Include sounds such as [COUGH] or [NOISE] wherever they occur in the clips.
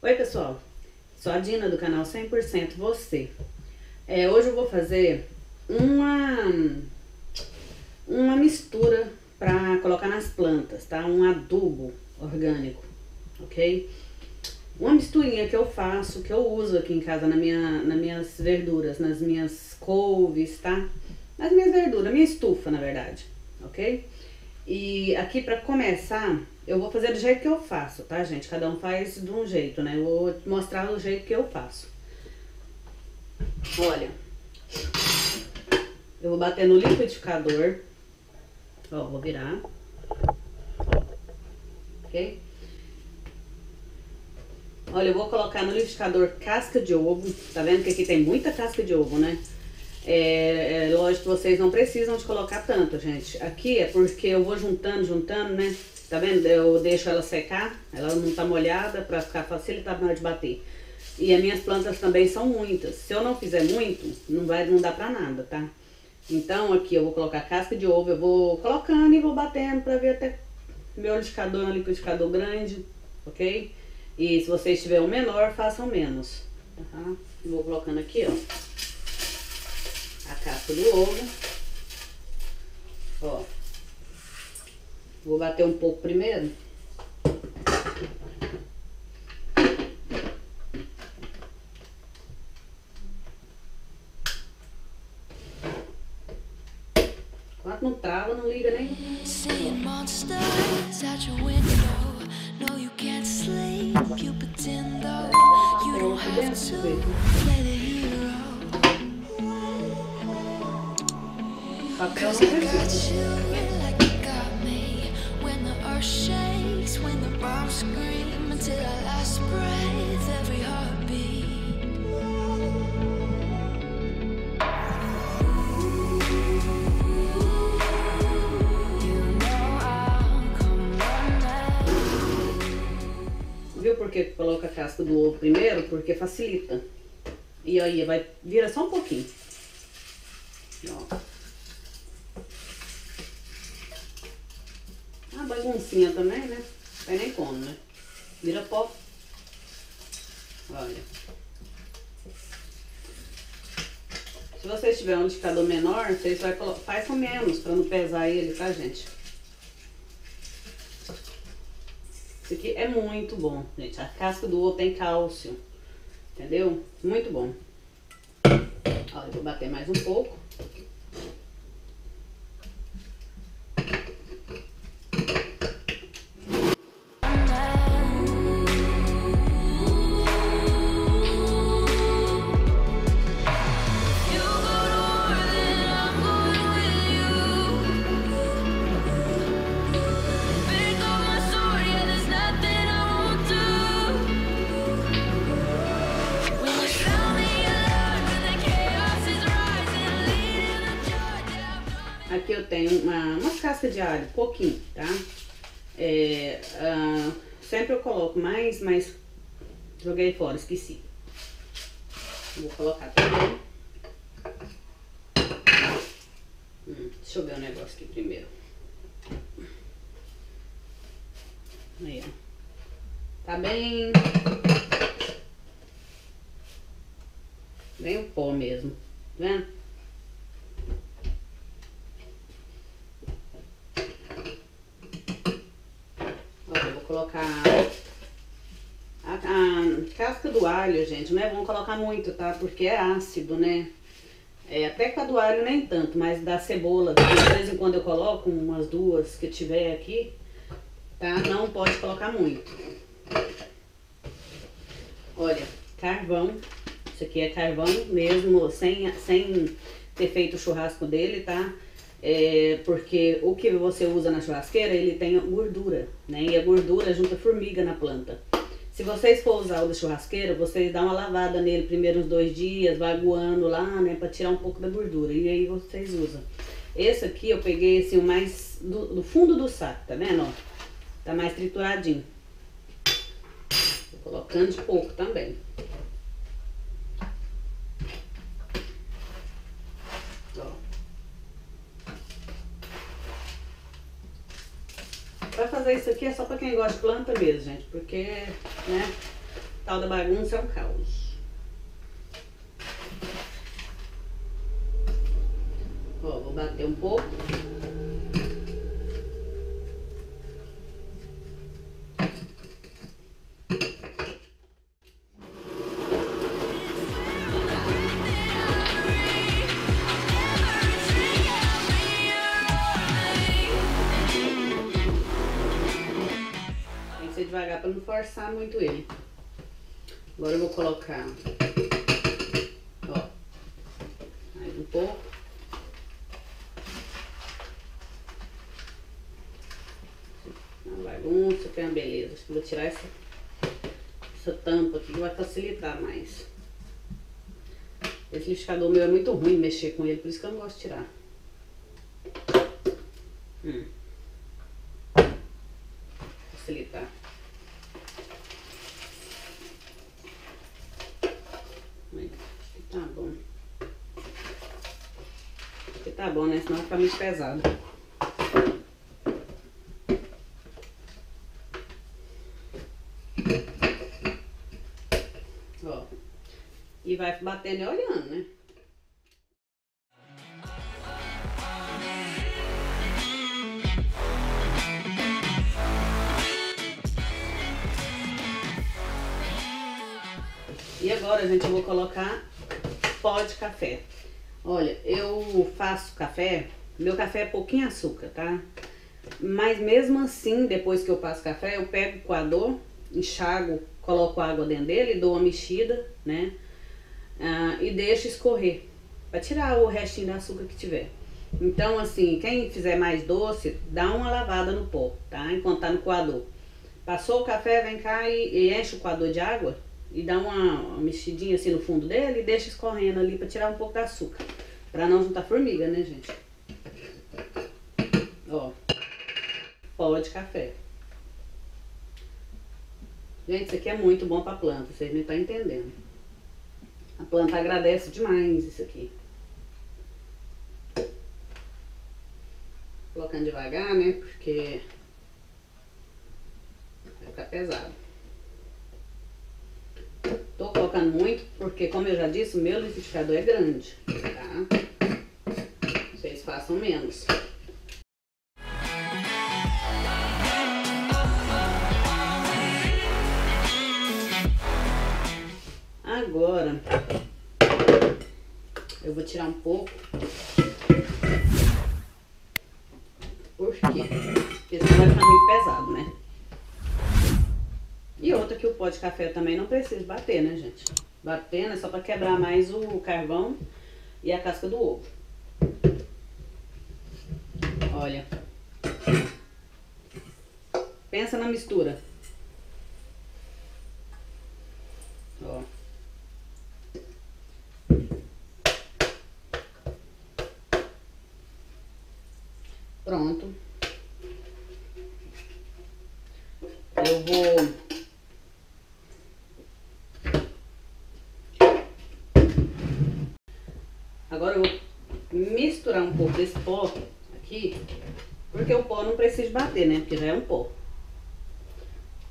Oi pessoal, sou a Dina do canal 100% Você. É, hoje eu vou fazer uma, uma mistura para colocar nas plantas, tá? Um adubo orgânico, ok? Uma misturinha que eu faço, que eu uso aqui em casa na minha, nas minhas verduras, nas minhas couves, tá? Nas minhas verduras, minha estufa, na verdade, ok? E aqui para começar, eu vou fazer do jeito que eu faço, tá, gente? Cada um faz de um jeito, né? Eu vou mostrar o jeito que eu faço. Olha, eu vou bater no liquidificador. Ó, vou virar. Ok? Olha, eu vou colocar no liquidificador casca de ovo. Tá vendo que aqui tem muita casca de ovo, né? É, é, lógico que vocês não precisam de colocar tanto, gente. Aqui é porque eu vou juntando, juntando, né? Tá vendo? Eu deixo ela secar, ela não tá molhada pra ficar facilitar na hora de bater. E as minhas plantas também são muitas. Se eu não fizer muito, não vai não dá pra nada, tá? Então aqui eu vou colocar casca de ovo, eu vou colocando e vou batendo pra ver até meu liquidificador um liquidificador grande, ok? E se vocês tiverem um menor, façam menos. Tá? Vou colocando aqui, ó a casca do ovo. Ó. Vou bater um pouco primeiro. Enquanto não trava, não liga nem. Sleep. Papel não Viu por que coloca a casca do ovo primeiro? Porque facilita. E aí vai vira só um pouquinho. Ó. baguncinha também, né? Aí nem como, né? Vira pó. Olha. Se vocês tiverem um liquidificador menor, vocês vai colocar, faz com menos para não pesar ele, tá, gente? Isso aqui é muito bom, gente. A casca do ovo tem cálcio, entendeu? Muito bom. Olha, vou bater mais um pouco. Uma, umas cascas de alho, pouquinho, tá? É, uh, sempre eu coloco mais, mas joguei fora, esqueci. Vou colocar também. Hum, deixa eu ver o um negócio aqui primeiro. Aí, ó. Tá bem... Bem o pó mesmo, tá vendo? Colocar a, a, casca do alho, gente, não é bom colocar muito, tá? Porque é ácido, né? É, até com a do alho nem tanto, mas da cebola, de vez em quando eu coloco umas duas que tiver aqui, tá? Não pode colocar muito. Olha, carvão, isso aqui é carvão mesmo, sem, sem ter feito o churrasco dele, tá? É, porque o que você usa na churrasqueira, ele tem gordura, né? E a gordura junta formiga na planta. Se vocês for usar o da churrasqueira, vocês dão uma lavada nele primeiro uns dois dias, vai aguando lá, né? Pra tirar um pouco da gordura. E aí vocês usam. Esse aqui eu peguei assim, o mais do, do fundo do saco, tá vendo? Ó, tá mais trituradinho. Tô colocando de pouco também. Pra fazer isso aqui é só pra quem gosta de planta mesmo, gente. Porque, né, tal da bagunça é um caos. Ó, vou bater um pouco. Forçar muito ele. Agora eu vou colocar, ó, mais um pouco. Uma bagunça, que é uma beleza. Vou tirar essa, essa tampa aqui que vai facilitar mais. Esse liquidificador meu é muito ruim mexer com ele, por isso que eu não gosto de tirar. Hum. Facilitar. Tá bom. Bom, né? Senão fica muito pesado. Ó. E vai batendo e olhando, né? E agora, gente, eu vou colocar pó de café. Olha, eu faço café, meu café é pouquinho açúcar, tá? Mas mesmo assim, depois que eu passo café, eu pego o coador, enxago, coloco água dentro dele, dou uma mexida, né? Ah, e deixo escorrer, para tirar o restinho do açúcar que tiver. Então, assim, quem fizer mais doce, dá uma lavada no pó, tá? Enquanto tá no coador. Passou o café, vem cá e, e enche o coador de água e dá uma, mexidinha assim no fundo dele e deixa escorrendo ali para tirar um pouco do açúcar. Pra não juntar formiga, né, gente? Ó, pó de café. Gente, isso aqui é muito bom pra planta, vocês não estão entendendo. A planta agradece demais isso aqui. Colocando devagar, né, porque vai ficar pesado. Colocando muito, porque como eu já disse, o meu liquidificador é grande, tá? Vocês façam menos. Agora, eu vou tirar um pouco. Café também não precisa bater, né, gente? Batendo é só para quebrar mais o carvão e a casca do ovo. Olha. Pensa na mistura. Ó. Pronto. Eu vou Agora eu vou misturar um pouco desse pó aqui, porque o pó não precisa bater, né? Porque já é um pó.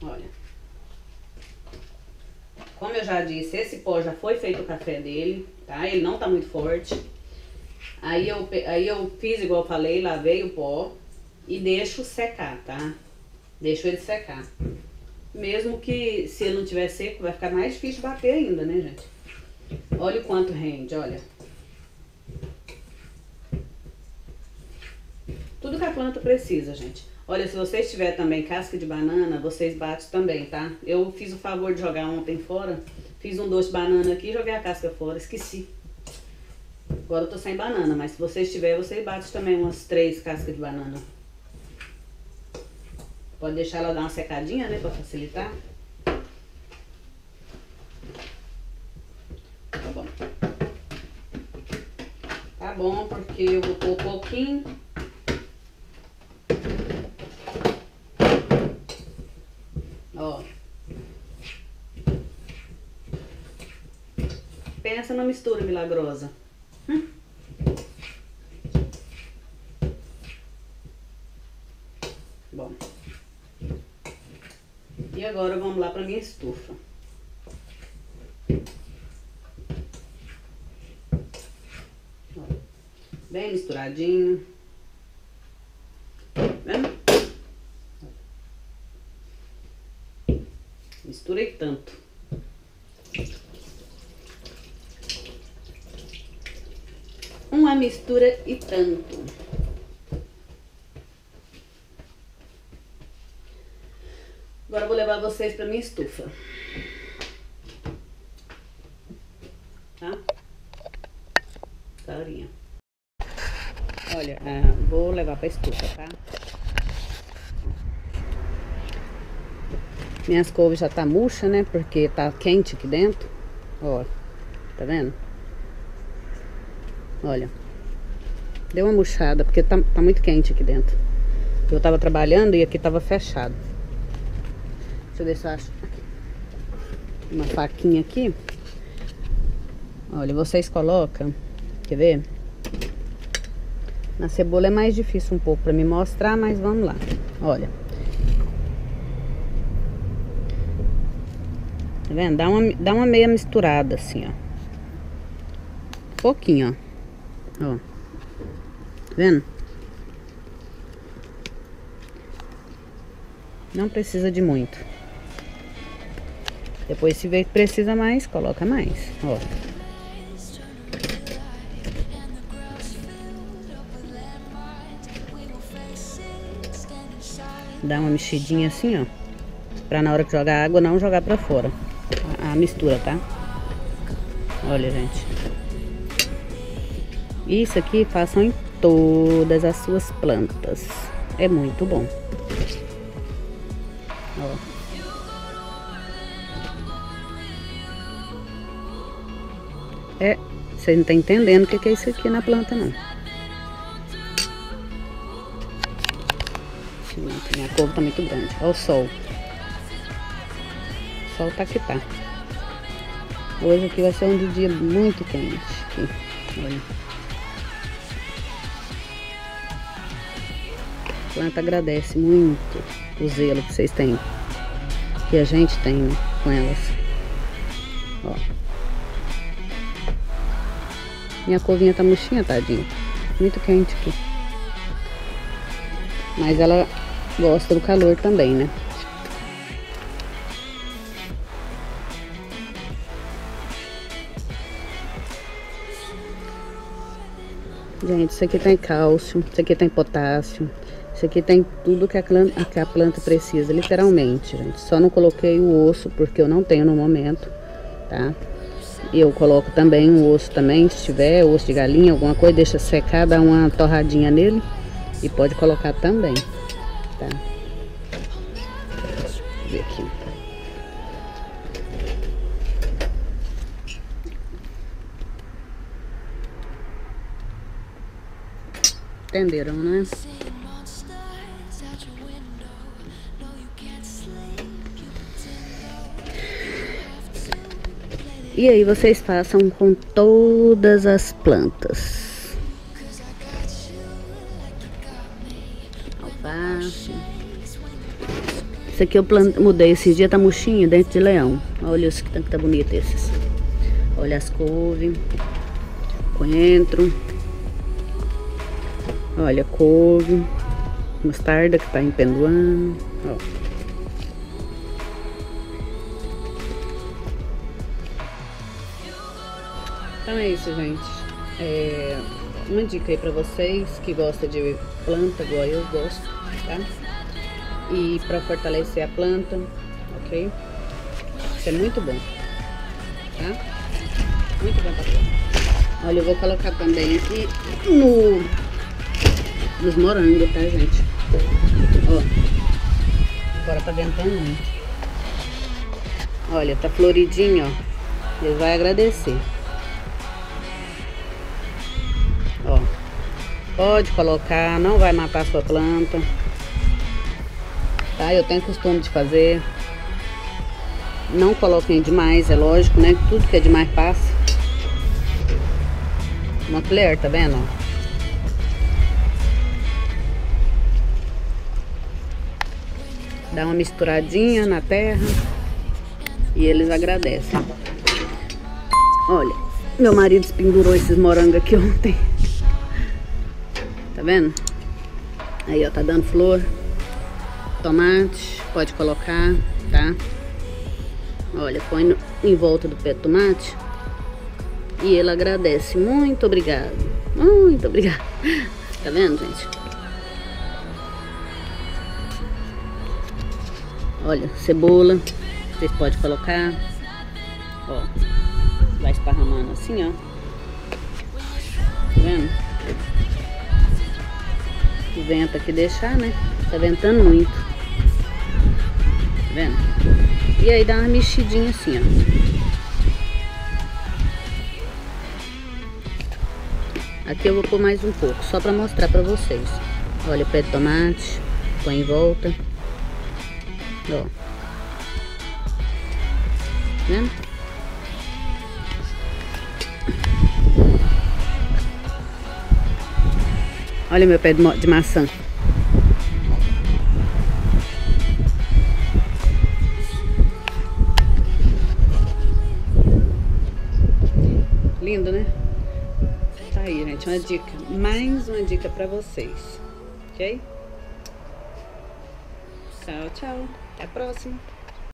Olha. Como eu já disse, esse pó já foi feito o café dele, tá? Ele não tá muito forte. Aí eu, aí eu fiz igual eu falei, lavei o pó e deixo secar, tá? Deixo ele secar. Mesmo que se ele não tiver seco, vai ficar mais difícil bater ainda, né, gente? Olha o quanto rende, olha. Tudo que a planta precisa, gente. Olha, se vocês tiver também casca de banana, vocês batem também, tá? Eu fiz o favor de jogar ontem fora. Fiz um doce de banana aqui e joguei a casca fora. Esqueci. Agora eu tô sem banana, mas se vocês tiverem, vocês batem também umas três cascas de banana. Pode deixar ela dar uma secadinha, né, pra facilitar. Tá bom. Tá bom, porque eu vou pôr um pouquinho Pensa na mistura milagrosa. Hum? Bom. E agora vamos lá pra minha estufa. Bem misturadinho. Vendo? Misturei tanto. Uma mistura e tanto. Agora eu vou levar vocês pra minha estufa. Tá? Carinha. Olha, ah, vou levar pra estufa, tá? Minhas couves já tá murcha, né? Porque tá quente aqui dentro. Ó, tá vendo? Olha. Deu uma murchada, porque tá, tá muito quente aqui dentro. Eu tava trabalhando e aqui tava fechado. Deixa eu ver se eu uma faquinha aqui. Olha, vocês colocam, quer ver? Na cebola é mais difícil um pouco para me mostrar, mas vamos lá. Olha. Tá vendo? Dá uma, dá uma meia misturada assim, ó. Pouquinho, ó. Ó. Tá vendo? Não precisa de muito. Depois, se vê que precisa mais, coloca mais. Ó. Dá uma mexidinha assim, ó. Pra na hora que jogar água, não jogar pra fora. A, mistura, tá? Olha, gente. Isso aqui façam em todas as suas plantas. É muito bom. Ó. É, você não tá entendendo o que, que é isso aqui na planta, não. Minha couve tá muito grande. Olha o sol. O sol tá que tá. Hoje aqui vai ser um dia muito quente. Aqui. Olha. Planta agradece muito o zelo que vocês têm. Que a gente tem com elas. Ó. Minha covinha tá murchinha, tadinha. Muito quente aqui. Mas ela gosta do calor também, né? Gente, isso aqui tem cálcio, isso aqui tem potássio, isso aqui tem tudo que a, planta, que a planta precisa, literalmente, gente. Só não coloquei o osso porque eu não tenho no momento, tá? Eu coloco também um osso também, se tiver osso de galinha, alguma coisa, deixa secar, dá uma torradinha nele e pode colocar também, tá? Deixa ver aqui. Entenderam, né? E aí vocês façam com todas as plantas. Alface. Esse aqui eu plant... mudei esses dias, tá murchinho, dente de leão. Olha os que tá, que tá bonito esses. Olha as couve, coentro. Olha couve, mostarda que tá empendoando. Ó. Então é isso, gente. É uma dica aí pra vocês que gostam de planta, igual eu gosto, tá? E pra fortalecer a planta, ok? Isso é muito bom, tá? Muito bom pra planta. Olha, eu vou colocar também aqui no, nos morangos, tá, gente? Ó, agora tá ventando muito. Olha, tá floridinho, ó. Ele vai agradecer. Pode colocar, não vai matar sua planta. Tá? Eu tenho costume de fazer. Não coloquem demais, é lógico, né? Tudo que é demais passa. Uma colher, tá vendo? Dá uma misturadinha na terra e eles agradecem. Olha, meu marido pendurou esses morangos aqui ontem. Vendo? Aí, ó, tá dando flor. Tomate, pode colocar, tá? Olha, põe no, em volta do pé de tomate. E ele agradece. Muito obrigado. Muito obrigado. [LAUGHS] Tá vendo, gente? Olha, cebola. Vocês podem colocar. Ó. Vai esparramando assim, ó. Tá vendo? O vento aqui deixar, né? Tá ventando muito. Tá vendo? E aí dá uma mexidinha assim, ó. Aqui eu vou pôr mais um pouco, só pra mostrar pra vocês. Olha o pé de tomate, põe em volta. Ó. Vendo? Olha meu pé de, maçã. Lindo, né? Tá aí, gente, uma dica. Mais uma dica pra vocês. Ok? Tchau, tchau. Até a próxima.